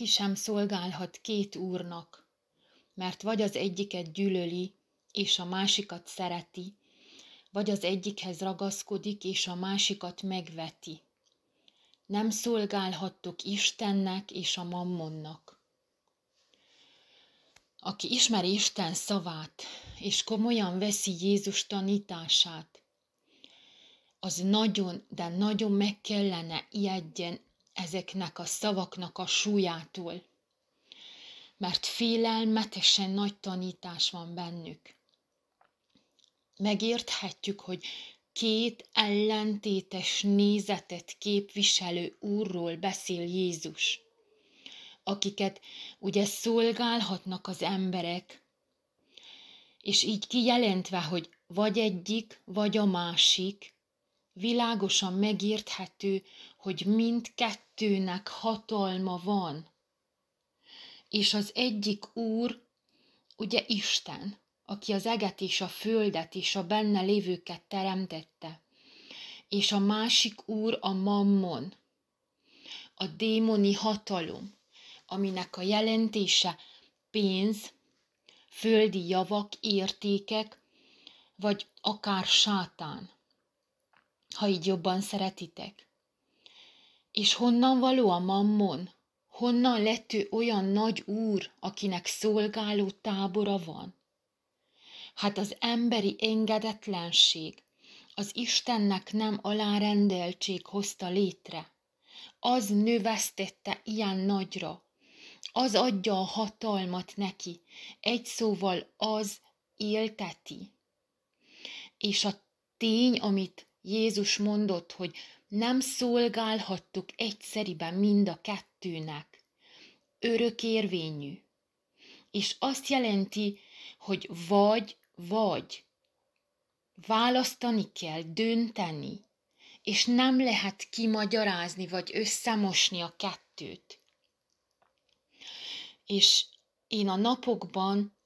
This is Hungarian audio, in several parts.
senki sem szolgálhat két úrnak, mert vagy az egyiket gyűlöli, és a másikat szereti, vagy az egyikhez ragaszkodik, és a másikat megveti. Nem szolgálhattok Istennek és a mammonnak. Aki ismeri Isten szavát, és komolyan veszi Jézus tanítását, az nagyon, de nagyon meg kellene ijedjen ezeknek a szavaknak a súlyától, mert félelmetesen nagy tanítás van bennük. Megérthetjük, hogy két ellentétes nézetet képviselő úrról beszél Jézus, akiket ugye szolgálhatnak az emberek, és így kijelentve, hogy vagy egyik, vagy a másik, világosan megérthető, hogy mindkettőnek hatalma van. És az egyik úr, ugye Isten, aki az eget és a földet és a benne lévőket teremtette. És a másik úr a mammon, a démoni hatalom, aminek a jelentése pénz, földi javak, értékek, vagy akár sátán, ha így jobban szeretitek. És honnan való a mammon? Honnan lett ő olyan nagy úr, akinek szolgáló tábora van? Hát az emberi engedetlenség, az Istennek nem alárendeltség hozta létre. Az növesztette ilyen nagyra, az adja a hatalmat neki, egy szóval az élteti. És a tény, amit Jézus mondott, hogy nem szolgálhattuk egyszeriben mind a kettőnek, örökérvényű. És azt jelenti, hogy vagy, vagy. Választani kell, dönteni, és nem lehet kimagyarázni, vagy összemosni a kettőt és én a napokban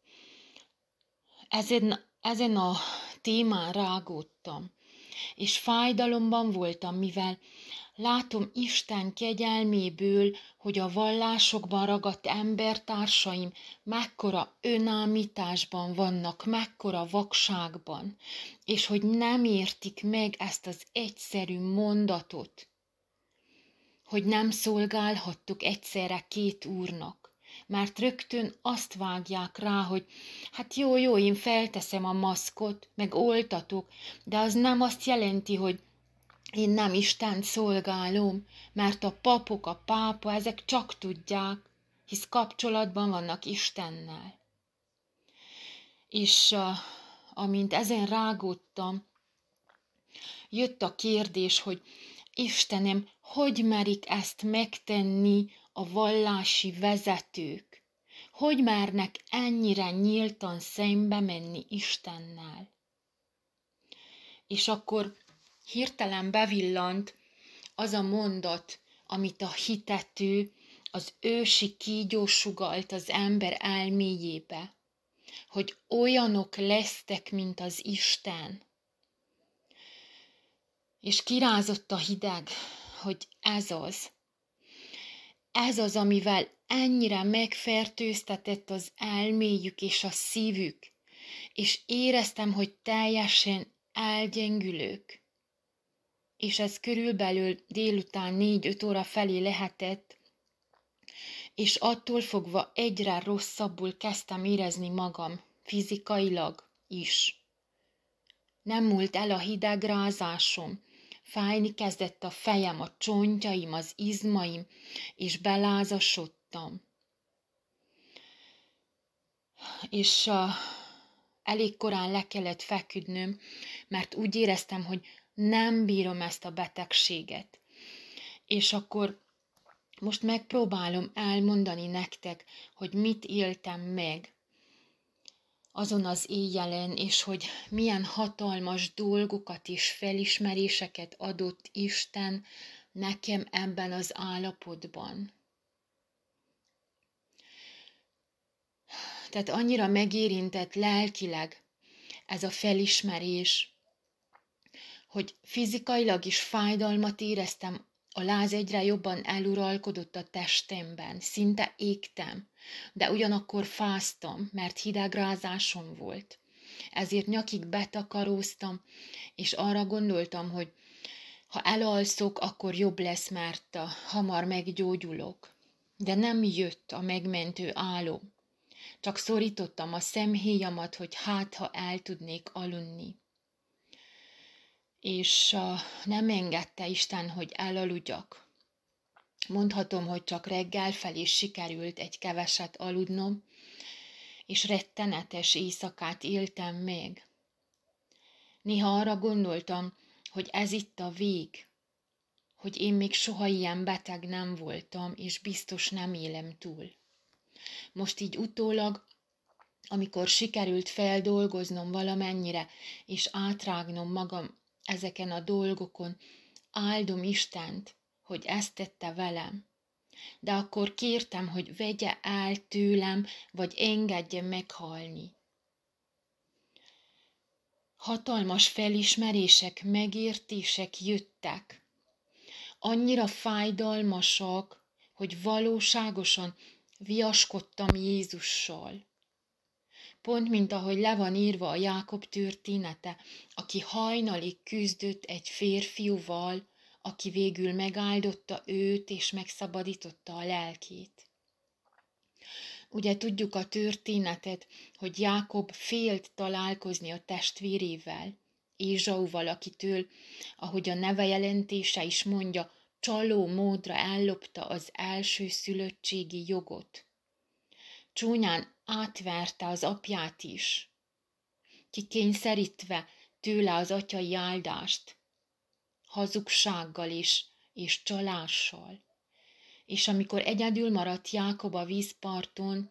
ezen, ezen a témán rágódtam, és fájdalomban voltam, mivel látom Isten kegyelméből, hogy a vallásokban ragadt embertársaim mekkora önámításban vannak, mekkora vakságban, és hogy nem értik meg ezt az egyszerű mondatot, hogy nem szolgálhattuk egyszerre két úrnak mert rögtön azt vágják rá, hogy hát jó, jó, én felteszem a maszkot, meg oltatok, de az nem azt jelenti, hogy én nem Isten szolgálom, mert a papok, a pápa, ezek csak tudják, hisz kapcsolatban vannak Istennel. És amint ezen rágódtam, jött a kérdés, hogy Istenem, hogy merik ezt megtenni a vallási vezetők? Hogy mernek ennyire nyíltan szembe menni Istennel? És akkor hirtelen bevillant az a mondat, amit a hitető, az ősi kígyó sugalt az ember elméjébe, hogy olyanok lesztek, mint az Isten. És kirázott a hideg, hogy ez az, ez az, amivel ennyire megfertőztetett az elméjük és a szívük, és éreztem, hogy teljesen elgyengülők. És ez körülbelül délután négy-öt óra felé lehetett, és attól fogva egyre rosszabbul kezdtem érezni magam, fizikailag is. Nem múlt el a hideg rázásom, Fájni kezdett a fejem, a csontjaim, az izmaim, és belázasodtam. És uh, elég korán le kellett feküdnöm, mert úgy éreztem, hogy nem bírom ezt a betegséget. És akkor most megpróbálom elmondani nektek, hogy mit éltem meg azon az éjjelen, és hogy milyen hatalmas dolgokat és felismeréseket adott Isten nekem ebben az állapotban. Tehát annyira megérintett lelkileg ez a felismerés, hogy fizikailag is fájdalmat éreztem A láz egyre jobban eluralkodott a testemben, szinte égtem, de ugyanakkor fáztam, mert hidegrázásom volt. Ezért nyakig betakaróztam, és arra gondoltam, hogy ha elalszok, akkor jobb lesz, mert hamar meggyógyulok. De nem jött a megmentő álom. Csak szorítottam a szemhéjamat, hogy hát, ha el tudnék aludni. És uh, nem engedte Isten, hogy elaludjak. Mondhatom, hogy csak reggel felé sikerült egy keveset aludnom, és rettenetes éjszakát éltem meg. Néha arra gondoltam, hogy ez itt a vég, hogy én még soha ilyen beteg nem voltam, és biztos nem élem túl. Most így utólag, amikor sikerült feldolgoznom valamennyire, és átrágnom magam ezeken a dolgokon, áldom Istent, hogy ezt tette velem. De akkor kértem, hogy vegye el tőlem, vagy engedje meghalni. Hatalmas felismerések, megértések jöttek. Annyira fájdalmasak, hogy valóságosan viaskodtam Jézussal. Pont mint ahogy le van írva a Jákob története, aki hajnalig küzdött egy férfiúval, aki végül megáldotta őt és megszabadította a lelkét. Ugye tudjuk a történetet, hogy Jákob félt találkozni a testvérével, Ézsauval, akitől, ahogy a neve jelentése is mondja, csaló módra ellopta az első szülöttségi jogot. Csúnyán átverte az apját is, kikényszerítve tőle az atyai áldást, hazugsággal is és csalással. És amikor egyedül maradt Jákob a vízparton,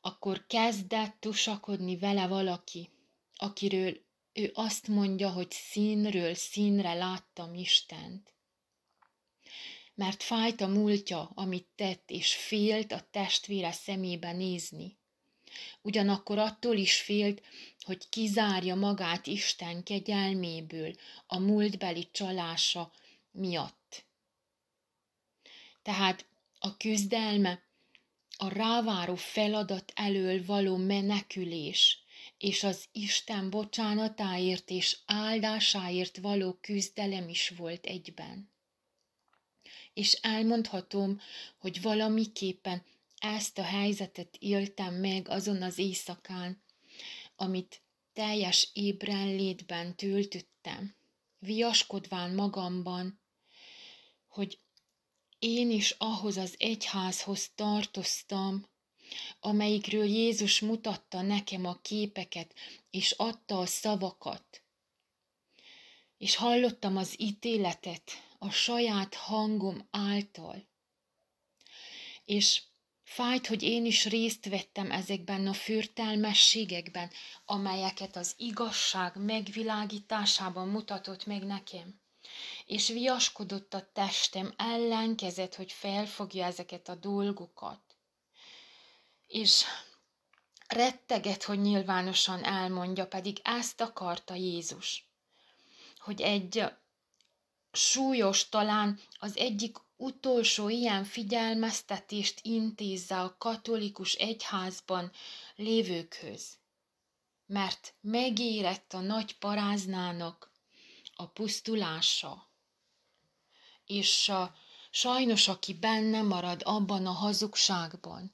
akkor kezdett tusakodni vele valaki, akiről ő azt mondja, hogy színről színre láttam Istent mert fájt a múltja, amit tett, és félt a testvére szemébe nézni. Ugyanakkor attól is félt, hogy kizárja magát Isten kegyelméből a múltbeli csalása miatt. Tehát a küzdelme, a ráváró feladat elől való menekülés, és az Isten bocsánatáért és áldásáért való küzdelem is volt egyben és elmondhatom, hogy valamiképpen ezt a helyzetet éltem meg azon az éjszakán, amit teljes ébrenlétben töltöttem, viaskodván magamban, hogy én is ahhoz az egyházhoz tartoztam, amelyikről Jézus mutatta nekem a képeket, és adta a szavakat. És hallottam az ítéletet, a saját hangom által. És fájt, hogy én is részt vettem ezekben a fürtelmességekben, amelyeket az igazság megvilágításában mutatott meg nekem. És viaskodott a testem, ellenkezett, hogy felfogja ezeket a dolgokat. És retteget, hogy nyilvánosan elmondja, pedig ezt akarta Jézus. Hogy egy súlyos talán az egyik utolsó ilyen figyelmeztetést intézze a katolikus egyházban lévőkhöz, mert megérett a nagy paráznának a pusztulása, és a, sajnos aki benne marad abban a hazugságban,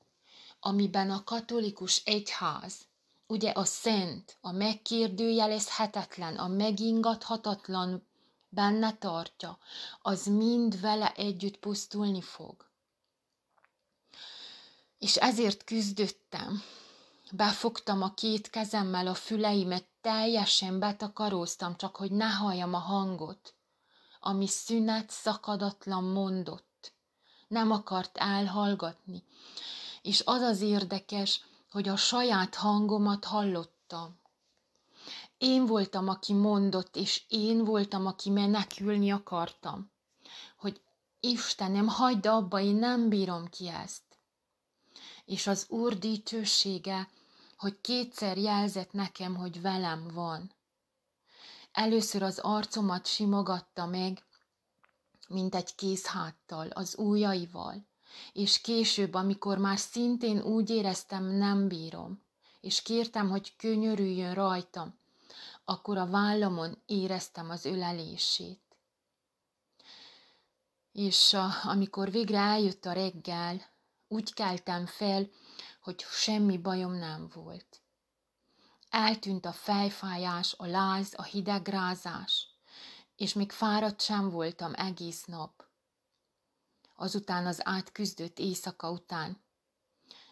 amiben a katolikus egyház, ugye a szent, a megkérdőjelezhetetlen, a megingathatatlan benne tartja, az mind vele együtt pusztulni fog. És ezért küzdöttem. Befogtam a két kezemmel a füleimet, teljesen betakaróztam, csak hogy ne halljam a hangot, ami szünet szakadatlan mondott. Nem akart elhallgatni. És az az érdekes, hogy a saját hangomat hallottam. Én voltam, aki mondott, és én voltam, aki menekülni akartam. Hogy Istenem, hagyd abba, én nem bírom ki ezt. És az Úr dicsősége, hogy kétszer jelzett nekem, hogy velem van. Először az arcomat simogatta meg, mint egy kézháttal, az ujjaival, és később, amikor már szintén úgy éreztem, nem bírom, és kértem, hogy könyörüljön rajtam, akkor a vállamon éreztem az ölelését. És a, amikor végre eljött a reggel, úgy keltem fel, hogy semmi bajom nem volt. Eltűnt a fejfájás, a láz, a hidegrázás, és még fáradt sem voltam egész nap. Azután az átküzdött éjszaka után,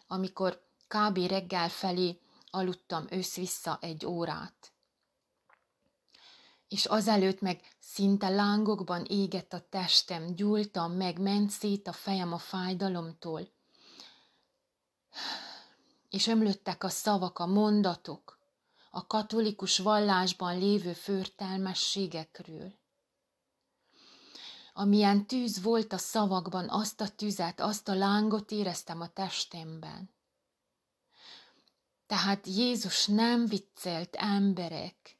amikor kb. reggel felé aludtam össz-vissza egy órát. És azelőtt meg szinte lángokban égett a testem, gyúltam meg, ment szét a fejem a fájdalomtól. És ömlöttek a szavak, a mondatok, a katolikus vallásban lévő förtelmességekről. Amilyen tűz volt a szavakban, azt a tüzet, azt a lángot éreztem a testemben. Tehát Jézus nem viccelt emberek.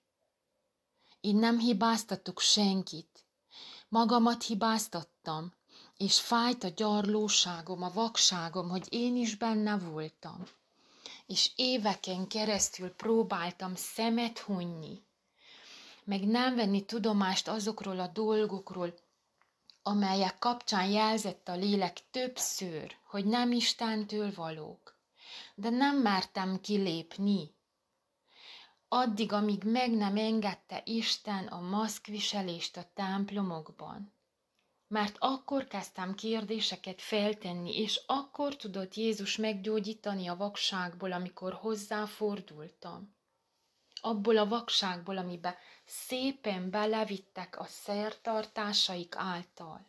Én nem hibáztatok senkit. Magamat hibáztattam, és fájt a gyarlóságom, a vakságom, hogy én is benne voltam és éveken keresztül próbáltam szemet hunyni, meg nem venni tudomást azokról a dolgokról, amelyek kapcsán jelzett a lélek többször, hogy nem Istentől valók. De nem mertem kilépni. Addig, amíg meg nem engedte Isten a maszkviselést a templomokban mert akkor kezdtem kérdéseket feltenni, és akkor tudott Jézus meggyógyítani a vakságból, amikor hozzáfordultam. Abból a vakságból, amibe szépen belevittek a szertartásaik által.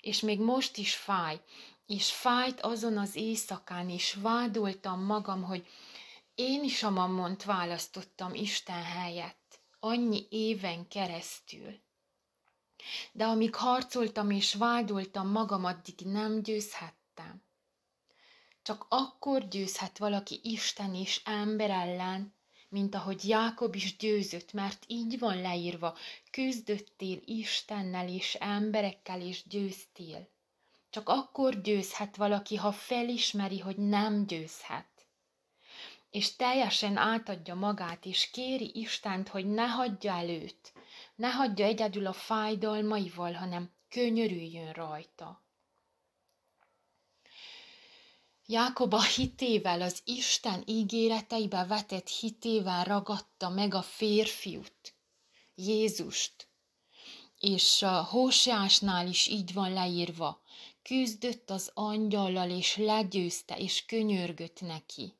És még most is fáj, és fájt azon az éjszakán, és vádoltam magam, hogy én is a mammont választottam Isten helyett, annyi éven keresztül de amíg harcoltam és vádoltam magam, addig nem győzhettem. Csak akkor győzhet valaki Isten és ember ellen, mint ahogy Jákob is győzött, mert így van leírva, küzdöttél Istennel és emberekkel és győztél. Csak akkor győzhet valaki, ha felismeri, hogy nem győzhet. És teljesen átadja magát, és kéri Istent, hogy ne hagyja előtt, ne hagyja egyedül a fájdalmaival, hanem könyörüljön rajta. Jákob a hitével, az Isten ígéreteibe vetett hitével ragadta meg a férfiút, Jézust. És a Hóseásnál is így van leírva, küzdött az angyallal, és legyőzte, és könyörgött neki.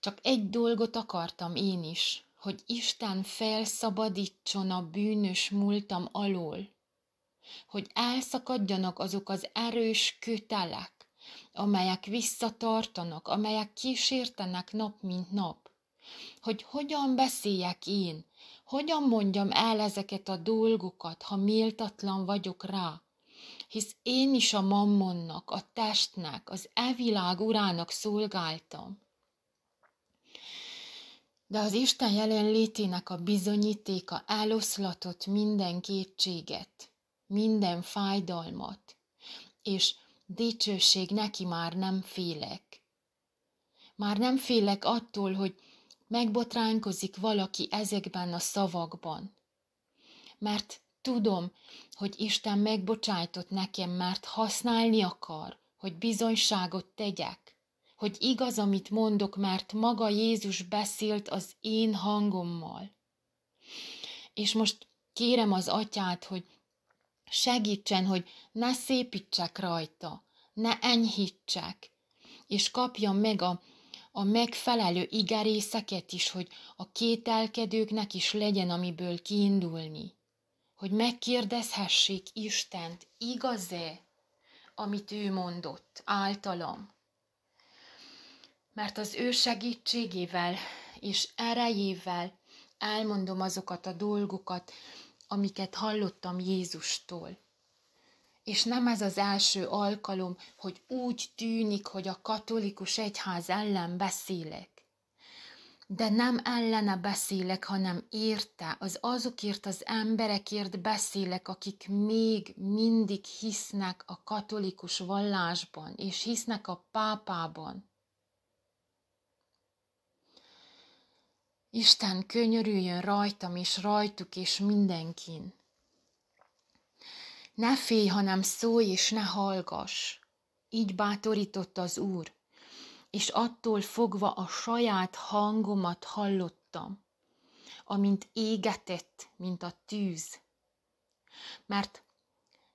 Csak egy dolgot akartam én is, hogy Isten felszabadítson a bűnös múltam alól, hogy elszakadjanak azok az erős kötelek, amelyek visszatartanak, amelyek kísértenek nap mint nap, hogy hogyan beszéljek én, hogyan mondjam el ezeket a dolgokat, ha méltatlan vagyok rá, hisz én is a mammonnak, a testnek, az evilág urának szolgáltam de az Isten jelenlétének a bizonyítéka eloszlatott minden kétséget, minden fájdalmat, és dicsőség neki már nem félek. Már nem félek attól, hogy megbotránkozik valaki ezekben a szavakban. Mert tudom, hogy Isten megbocsájtott nekem, mert használni akar, hogy bizonyságot tegyek hogy igaz, amit mondok, mert maga Jézus beszélt az én hangommal. És most kérem az atyát, hogy segítsen, hogy ne szépítsek rajta, ne enyhítsek, és kapjam meg a, a megfelelő igerészeket is, hogy a kételkedőknek is legyen, amiből kiindulni. Hogy megkérdezhessék Istent, igaz-e, amit ő mondott általam mert az ő segítségével és erejével elmondom azokat a dolgokat, amiket hallottam Jézustól. És nem ez az első alkalom, hogy úgy tűnik, hogy a katolikus egyház ellen beszélek. de nem ellene beszélek, hanem érte, az azokért az emberekért beszélek, akik még mindig hisznek a katolikus vallásban, és hisznek a pápában. Isten könyörüljön rajtam és rajtuk és mindenkin. Ne félj, hanem szólj és ne hallgass. Így bátorított az Úr, és attól fogva a saját hangomat hallottam, amint égetett, mint a tűz. Mert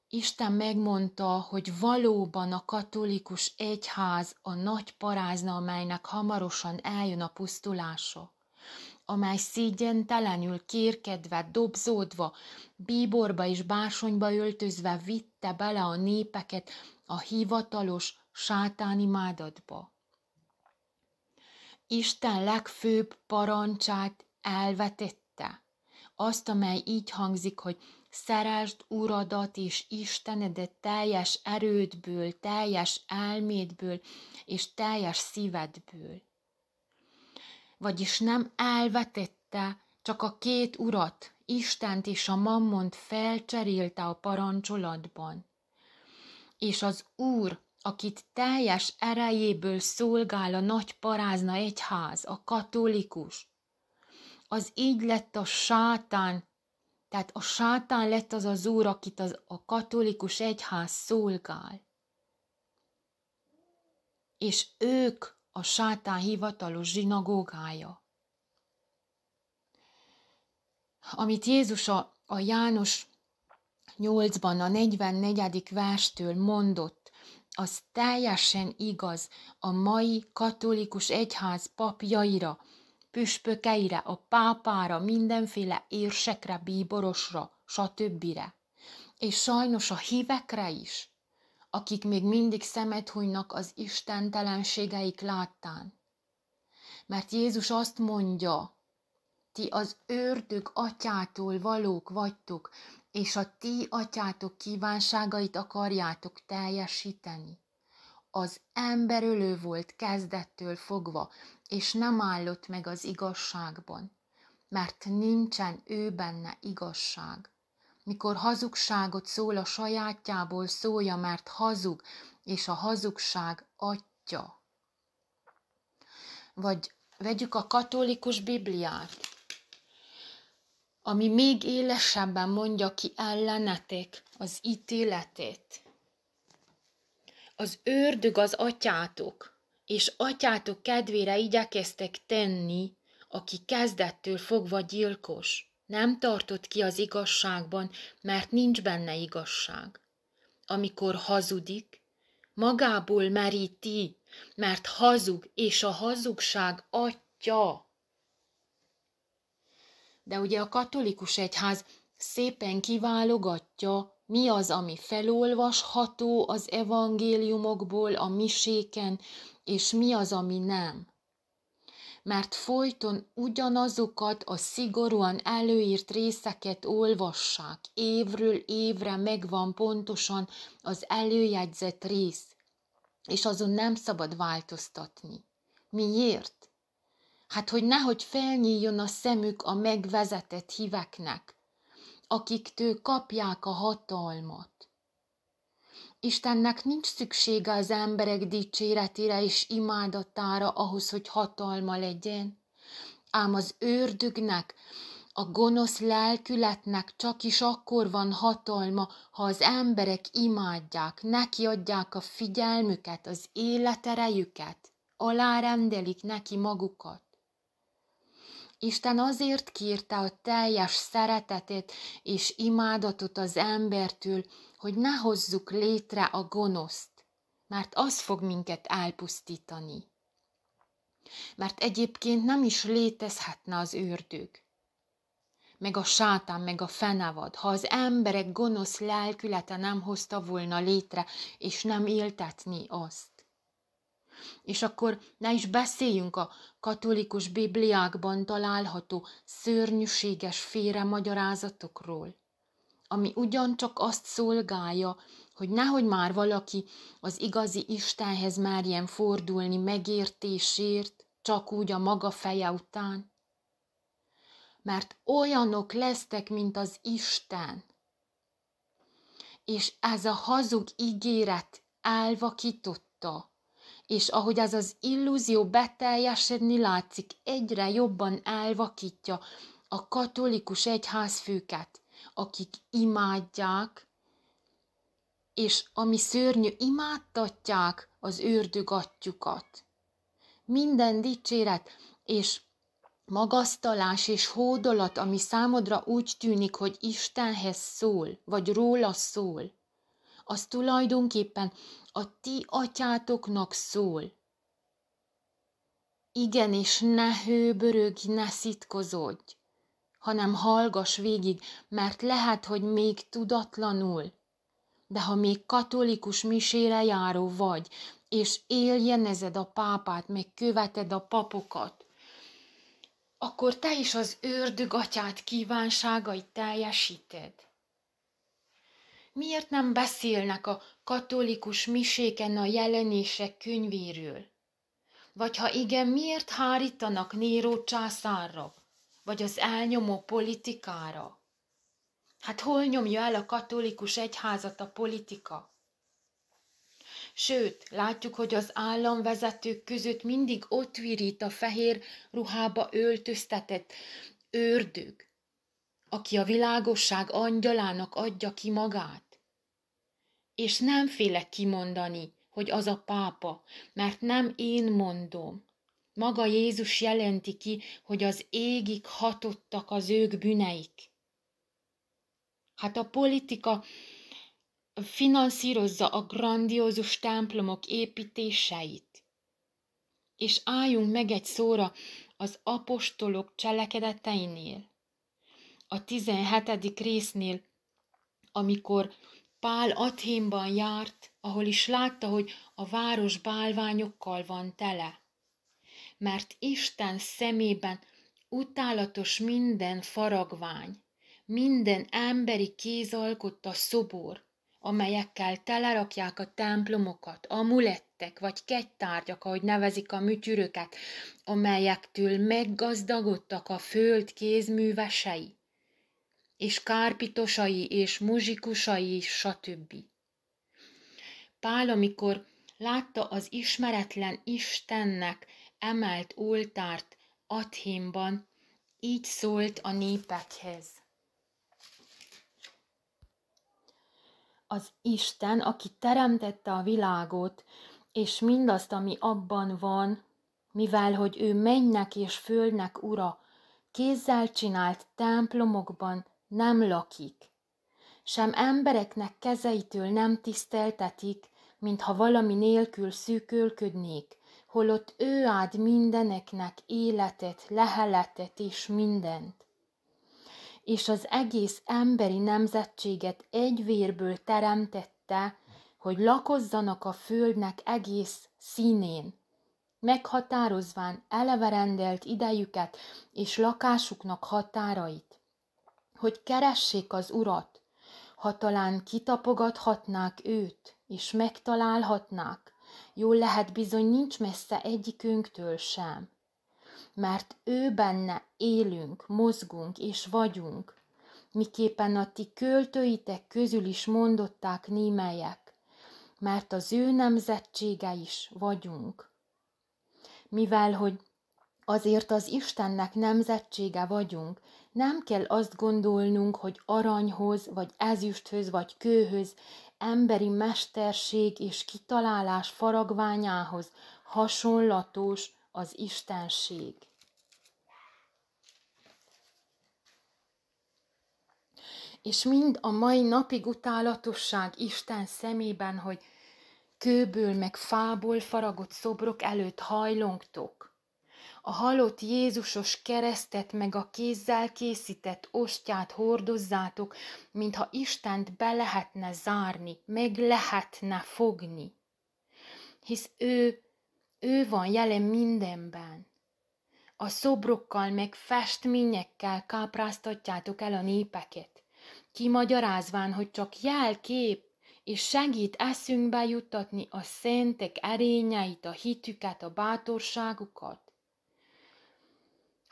Isten megmondta, hogy valóban a katolikus egyház a nagy parázna, amelynek hamarosan eljön a pusztulása amely szégyentelenül kérkedve, dobzódva, bíborba és bársonyba öltözve vitte bele a népeket a hivatalos sátáni mádatba. Isten legfőbb parancsát elvetette, azt, amely így hangzik, hogy szeresd Uradat és Istenedet teljes erődből, teljes elmédből és teljes szívedből vagyis nem elvetette, csak a két urat, Istent és a mammont felcserélte a parancsolatban. És az Úr, akit teljes erejéből szolgál a nagy parázna egyház, a katolikus, az így lett a sátán, tehát a sátán lett az az úr, akit az, a katolikus egyház szolgál. És ők a sátán hivatalos zsinagógája. Amit Jézus a, a János 8-ban, a 44. verstől mondott, az teljesen igaz a mai katolikus egyház papjaira, püspökeire, a pápára, mindenféle érsekre, bíborosra, stb. És sajnos a hívekre is akik még mindig szemet hunynak az istentelenségeik láttán. Mert Jézus azt mondja, ti az ördög atyától valók vagytok, és a ti atyátok kívánságait akarjátok teljesíteni. Az emberölő volt kezdettől fogva, és nem állott meg az igazságban, mert nincsen ő benne igazság mikor hazugságot szól a sajátjából, szólja, mert hazug, és a hazugság atya. Vagy vegyük a katolikus Bibliát, ami még élesebben mondja ki ellenetek az ítéletét. Az ördög az atyátok, és atyátok kedvére igyekeztek tenni, aki kezdettől fogva gyilkos nem tartott ki az igazságban, mert nincs benne igazság. Amikor hazudik, magából meríti, mert hazug, és a hazugság atya. De ugye a katolikus egyház szépen kiválogatja, mi az, ami felolvasható az evangéliumokból, a miséken, és mi az, ami nem mert folyton ugyanazokat a szigorúan előírt részeket olvassák, évről évre megvan pontosan az előjegyzett rész, és azon nem szabad változtatni. Miért? Hát, hogy nehogy felnyíljon a szemük a megvezetett híveknek, akiktől kapják a hatalmat. Istennek nincs szüksége az emberek dicséretére és imádatára ahhoz, hogy hatalma legyen. Ám az őrdögnek, a gonosz lelkületnek csak is akkor van hatalma, ha az emberek imádják, neki adják a figyelmüket, az életerejüket, alárendelik neki magukat. Isten azért kérte a teljes szeretetét és imádatot az embertől, hogy ne hozzuk létre a gonoszt, mert az fog minket elpusztítani. Mert egyébként nem is létezhetne az ördög, meg a sátán, meg a fenevad, ha az emberek gonosz lelkülete nem hozta volna létre, és nem éltetni azt. És akkor ne is beszéljünk a katolikus bibliákban található szörnyűséges félre magyarázatokról, ami ugyancsak azt szolgálja, hogy nehogy már valaki az igazi Istenhez merjen fordulni megértésért, csak úgy a maga feje után? Mert olyanok lesztek, mint az Isten. És ez a hazug ígéret elvakította, és ahogy ez az illúzió beteljesedni látszik, egyre jobban elvakítja a katolikus egyházfőket, akik imádják, és ami szörnyű, imádtatják az ördögattyukat. Minden dicséret és magasztalás és hódolat, ami számodra úgy tűnik, hogy Istenhez szól, vagy róla szól, az tulajdonképpen a ti atyátoknak szól. Igen, és ne hőbörögj, ne szitkozodj, hanem hallgass végig, mert lehet, hogy még tudatlanul, de ha még katolikus misére járó vagy, és éljenezed a pápát, meg követed a papokat, akkor te is az ördög atyát kívánságait teljesíted. Miért nem beszélnek a katolikus miséken a jelenések könyvéről? Vagy ha igen, miért hárítanak Néró császárra, vagy az elnyomó politikára? Hát hol nyomja el a katolikus egyházat a politika? Sőt, látjuk, hogy az államvezetők között mindig ott virít a fehér ruhába öltöztetett ördög, aki a világosság angyalának adja ki magát. És nem félek kimondani, hogy az a pápa, mert nem én mondom. Maga Jézus jelenti ki, hogy az égig hatottak az ők bűneik. Hát a politika finanszírozza a grandiózus templomok építéseit. És álljunk meg egy szóra az apostolok cselekedeteinél. A 17. résznél, amikor Pál Athénban járt, ahol is látta, hogy a város bálványokkal van tele. Mert Isten szemében utálatos minden faragvány, minden emberi kéz alkotta szobor, amelyekkel telerakják a templomokat, amulettek vagy kegytárgyak, ahogy nevezik a műtyüröket, amelyektől meggazdagodtak a föld kézművesei, és kárpitosai és muzsikusai, stb. Pál, amikor látta az ismeretlen Istennek emelt oltárt Athénban, így szólt a népekhez. az Isten, aki teremtette a világot, és mindazt, ami abban van, mivel hogy ő mennek és földnek ura, kézzel csinált templomokban nem lakik, sem embereknek kezeitől nem tiszteltetik, mintha valami nélkül szűkölködnék, holott ő ad mindeneknek életet, leheletet és mindent. És az egész emberi nemzetséget egy vérből teremtette, hogy lakozzanak a földnek egész színén, meghatározván eleve rendelt idejüket és lakásuknak határait, hogy keressék az urat, ha talán kitapogathatnák őt, és megtalálhatnák, jól lehet bizony nincs messze egyikünktől sem mert ő benne élünk, mozgunk és vagyunk, miképpen a ti költőitek közül is mondották némelyek, mert az ő nemzetsége is vagyunk. Mivel, hogy azért az Istennek nemzetsége vagyunk, nem kell azt gondolnunk, hogy aranyhoz, vagy ezüsthöz, vagy kőhöz, emberi mesterség és kitalálás faragványához hasonlatos az Istenség. És mind a mai napig utálatosság Isten szemében, hogy kőből meg fából faragott szobrok előtt hajlongtok. A halott Jézusos keresztet meg a kézzel készített ostját hordozzátok, mintha Istent be lehetne zárni, meg lehetne fogni. Hisz ő ő van jelen mindenben. A szobrokkal meg festményekkel kápráztatjátok el a népeket, kimagyarázván, hogy csak jelkép, és segít eszünkbe juttatni a szentek erényeit, a hitüket, a bátorságukat.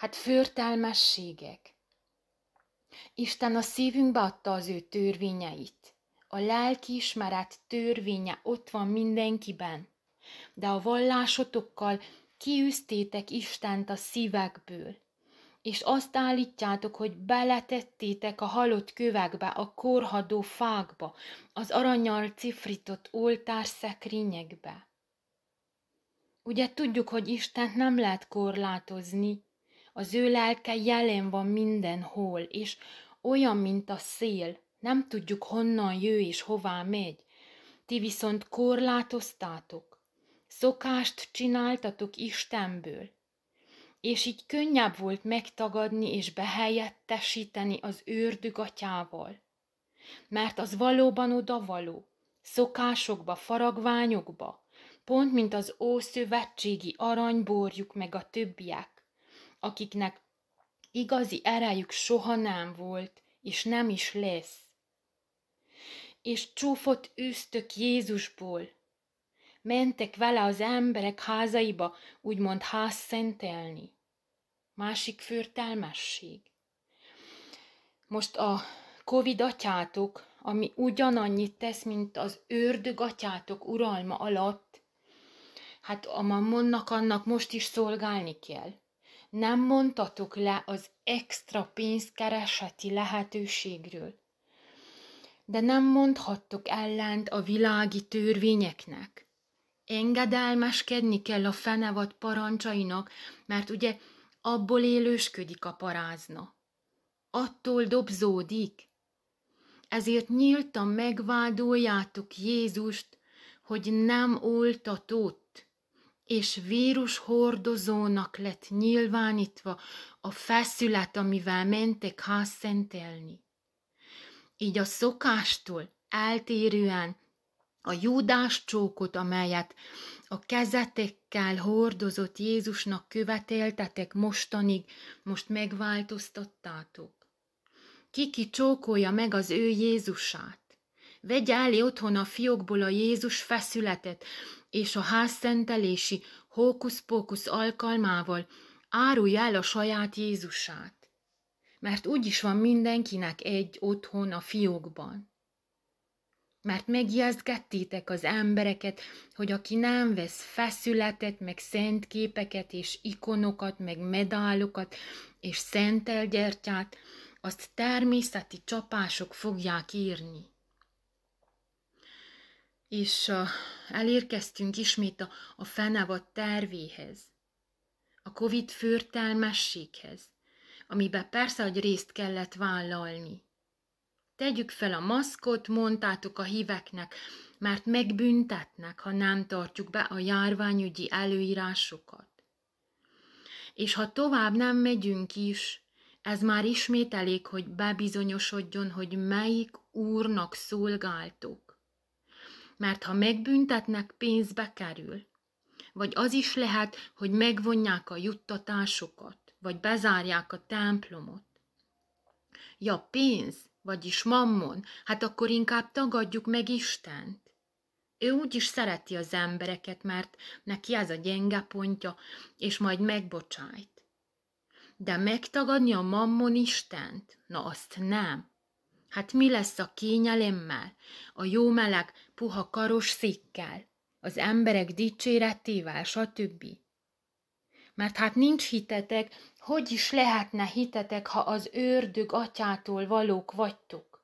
Hát förtelmességek. Isten a szívünkbe adta az ő törvényeit. A lelkiismeret törvénye ott van mindenkiben, de a vallásotokkal kiűztétek Istent a szívekből, és azt állítjátok, hogy beletettétek a halott kövekbe, a korhadó fákba, az aranyal cifritott oltárszekrényekbe. Ugye tudjuk, hogy Istent nem lehet korlátozni, az ő lelke jelen van mindenhol, és olyan, mint a szél, nem tudjuk honnan jő és hová megy. Ti viszont korlátoztátok, szokást csináltatok Istenből, és így könnyebb volt megtagadni és behelyettesíteni az őrdög atyával. Mert az valóban oda való, szokásokba, faragványokba, pont mint az ószövetségi aranyborjuk meg a többiek, akiknek igazi erejük soha nem volt, és nem is lesz. És csúfot űztök Jézusból, mentek vele az emberek házaiba, úgymond ház szentelni. Másik förtelmesség. Most a Covid atyátok, ami ugyanannyit tesz, mint az ördög atyátok uralma alatt, hát a mammonnak annak most is szolgálni kell. Nem mondtatok le az extra pénzkereseti lehetőségről. De nem mondhattok ellent a világi törvényeknek engedelmeskedni kell a fenevad parancsainak, mert ugye abból élősködik a parázna. Attól dobzódik. Ezért nyíltan megvádoljátok Jézust, hogy nem oltatott, és vírus hordozónak lett nyilvánítva a feszület, amivel mentek házszentelni. Így a szokástól eltérően a júdás csókot, amelyet a kezetekkel hordozott Jézusnak követeltetek mostanig, most megváltoztattátok. Kiki csókolja meg az ő Jézusát. Vegye elé otthon a fiókból a Jézus feszületet, és a házszentelési hókusz-pókusz alkalmával árulja el a saját Jézusát. Mert úgyis van mindenkinek egy otthon a fiókban mert megjezgettétek az embereket, hogy aki nem vesz feszületet, meg szent képeket, és ikonokat, meg medálokat, és szentelgyertyát, azt természeti csapások fogják írni. És uh, elérkeztünk ismét a, a fenevad tervéhez, a Covid fürtelmességhez, amiben persze, hogy részt kellett vállalni. Tegyük fel a maszkot, mondtátok a híveknek, mert megbüntetnek, ha nem tartjuk be a járványügyi előírásokat. És ha tovább nem megyünk is, ez már ismét elég, hogy bebizonyosodjon, hogy melyik úrnak szolgáltok. Mert ha megbüntetnek, pénzbe kerül. Vagy az is lehet, hogy megvonják a juttatásokat, vagy bezárják a templomot. Ja, pénz, vagyis mammon, hát akkor inkább tagadjuk meg Istent. Ő úgy is szereti az embereket, mert neki ez a gyenge pontja, és majd megbocsájt. De megtagadni a mammon Istent? Na azt nem. Hát mi lesz a kényelemmel, a jó meleg, puha karos székkel, az emberek dicséretével, stb. Mert hát nincs hitetek, hogy is lehetne hitetek, ha az őrdög atyától valók vagytok?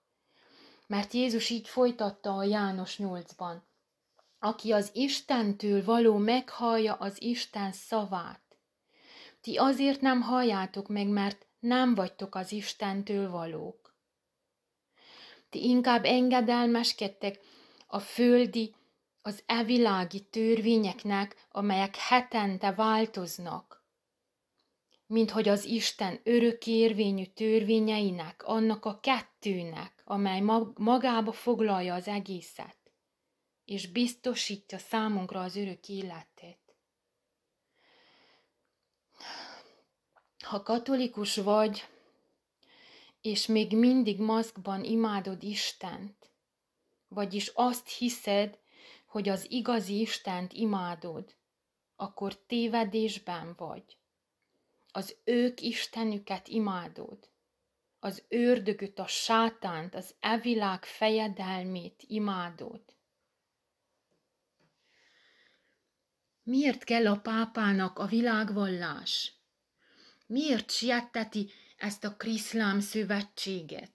Mert Jézus így folytatta a János nyolcban. Aki az Istentől való meghallja az Isten szavát. Ti azért nem halljátok meg, mert nem vagytok az Istentől valók. Ti inkább engedelmeskedtek a földi, az evilági törvényeknek, amelyek hetente változnak, mint hogy az Isten örökérvényű törvényeinek, annak a kettőnek, amely magába foglalja az egészet, és biztosítja számunkra az örök életet. Ha katolikus vagy, és még mindig maszkban imádod Istent, vagyis azt hiszed, hogy az igazi Istent imádod, akkor tévedésben vagy az ők istenüket imádod, az ördögöt, a sátánt, az evilág fejedelmét imádod. Miért kell a pápának a világvallás? Miért sietteti ezt a kriszlám szövetséget?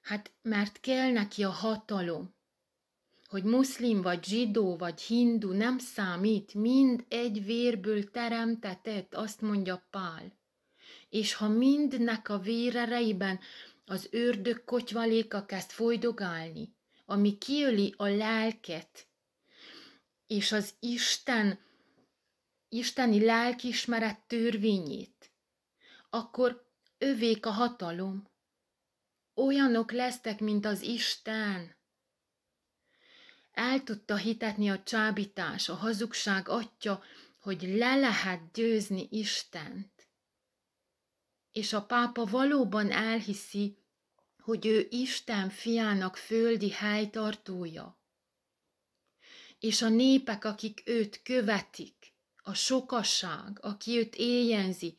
Hát mert kell neki a hatalom, hogy muszlim vagy zsidó vagy hindu nem számít, mind egy vérből teremtetett, azt mondja Pál. És ha mindnek a vérereiben az ördög kotyvaléka kezd folydogálni, ami kiöli a lelket, és az Isten, isteni lelkismeret törvényét, akkor övék a hatalom. Olyanok lesztek, mint az Isten. El tudta hitetni a csábítás, a hazugság atya, hogy le lehet győzni Istent. És a pápa valóban elhiszi, hogy ő Isten fiának földi helytartója. És a népek, akik őt követik, a sokasság, aki őt éjjenzi,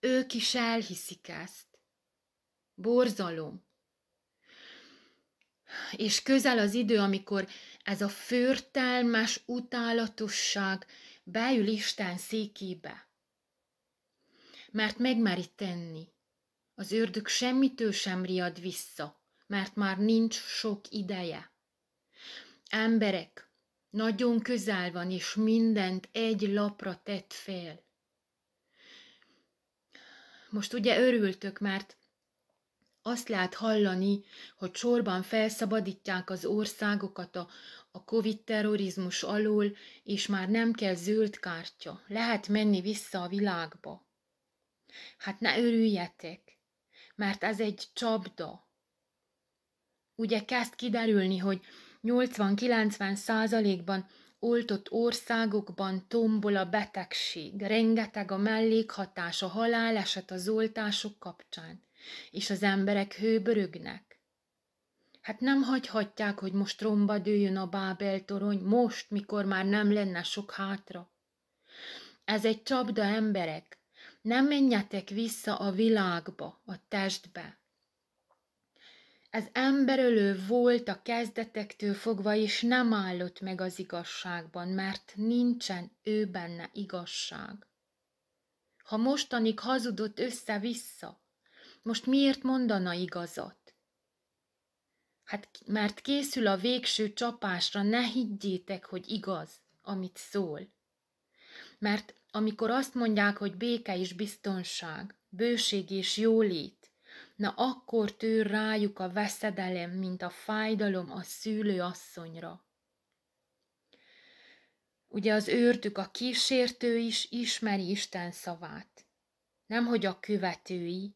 ők is elhiszik ezt. Borzalom. És közel az idő, amikor ez a förtelmes utálatosság beül Isten székébe. Mert megmeri tenni. Az ördög semmitől sem riad vissza, mert már nincs sok ideje. Emberek, nagyon közel van, és mindent egy lapra tett fel. Most ugye örültök, mert azt lehet hallani, hogy sorban felszabadítják az országokat a, a Covid terrorizmus alól, és már nem kell zöld kártya, lehet menni vissza a világba. Hát ne örüljetek, mert ez egy csapda. Ugye kezd kiderülni, hogy 80-90 százalékban oltott országokban tombol a betegség, rengeteg a mellékhatás, a haláleset az oltások kapcsán, és az emberek hőbörögnek. Hát nem hagyhatják, hogy most romba dőjön a Bábel torony, most, mikor már nem lenne sok hátra. Ez egy csapda emberek, nem menjetek vissza a világba, a testbe. Ez emberölő volt a kezdetektől fogva, és nem állott meg az igazságban, mert nincsen ő benne igazság. Ha mostanig hazudott össze-vissza, most miért mondana igazat? Hát mert készül a végső csapásra, ne higgyétek, hogy igaz, amit szól. Mert amikor azt mondják, hogy béke és biztonság, bőség és jólét, na akkor tör rájuk a veszedelem, mint a fájdalom a szülő asszonyra. Ugye az őrtük, a kísértő is ismeri Isten szavát, nemhogy a követői,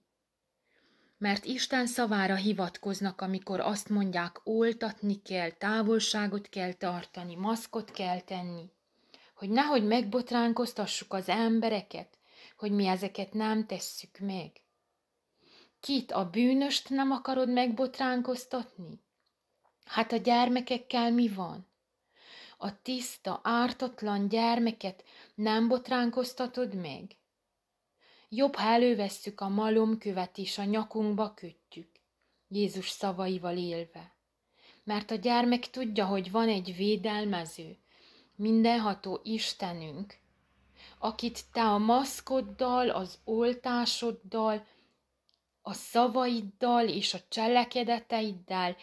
mert Isten szavára hivatkoznak, amikor azt mondják, oltatni kell, távolságot kell tartani, maszkot kell tenni, hogy nehogy megbotránkoztassuk az embereket, hogy mi ezeket nem tesszük meg. Kit, a bűnöst nem akarod megbotránkoztatni? Hát a gyermekekkel mi van? A tiszta, ártatlan gyermeket nem botránkoztatod meg? Jobb, ha elővesszük a malomkövet és a nyakunkba kötjük, Jézus szavaival élve. Mert a gyermek tudja, hogy van egy védelmező, mindenható Istenünk, akit te a maszkoddal, az oltásoddal, a szavaiddal és a cselekedeteiddel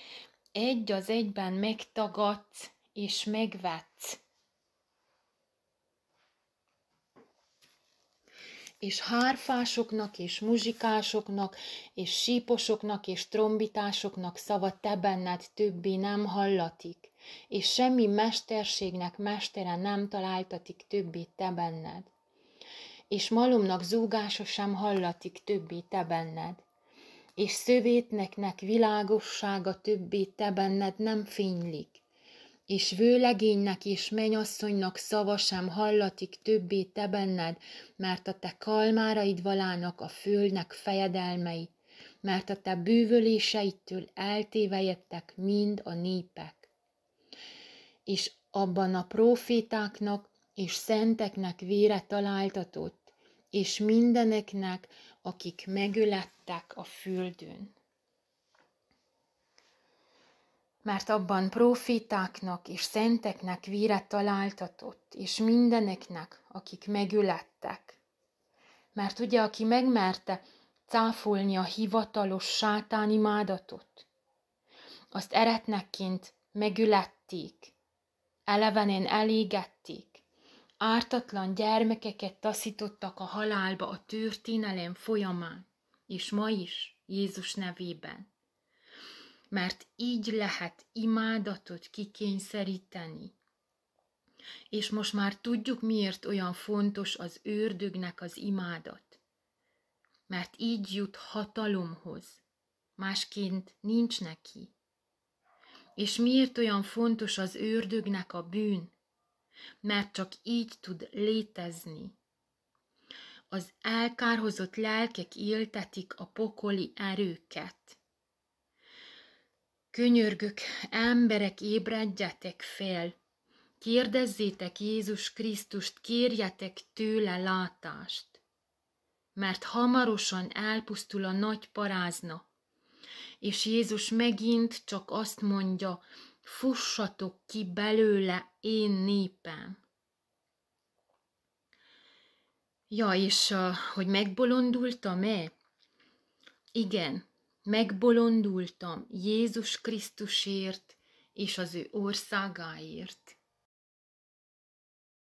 egy az egyben megtagadsz és megvetsz. és hárfásoknak, és muzsikásoknak, és síposoknak, és trombitásoknak szava te benned többé nem hallatik, és semmi mesterségnek mestere nem találtatik többé te benned, és malomnak zúgása sem hallatik többé te benned, és szövétneknek világossága többé te benned nem fénylik, és vőlegénynek és menyasszonynak szava sem hallatik többé te benned, mert a te kalmáraid valának a földnek fejedelmei, mert a te bűvöléseitől eltévejettek mind a népek. És abban a profétáknak és szenteknek vére találtatott, és mindeneknek, akik megölettek a földön. Mert abban profitáknak és szenteknek víre találtatott, és mindeneknek, akik megölettek. Mert ugye, aki megmerte cáfolni a hivatalos sátán imádatot, azt eretnekként megülették, elevenén elégették, ártatlan gyermekeket taszítottak a halálba a történelem folyamán, és ma is Jézus nevében. Mert így lehet imádatot kikényszeríteni. És most már tudjuk, miért olyan fontos az őrdögnek az imádat. Mert így jut hatalomhoz, másként nincs neki. És miért olyan fontos az őrdögnek a bűn? Mert csak így tud létezni. Az elkárhozott lelkek éltetik a pokoli erőket. Könyörgök, emberek, ébredjetek fel, kérdezzétek Jézus Krisztust, kérjetek tőle látást, mert hamarosan elpusztul a nagy parázna, és Jézus megint csak azt mondja, fussatok ki belőle, én népem. Ja, és uh, hogy megbolondultam-e? Igen, megbolondultam Jézus Krisztusért és az ő országáért.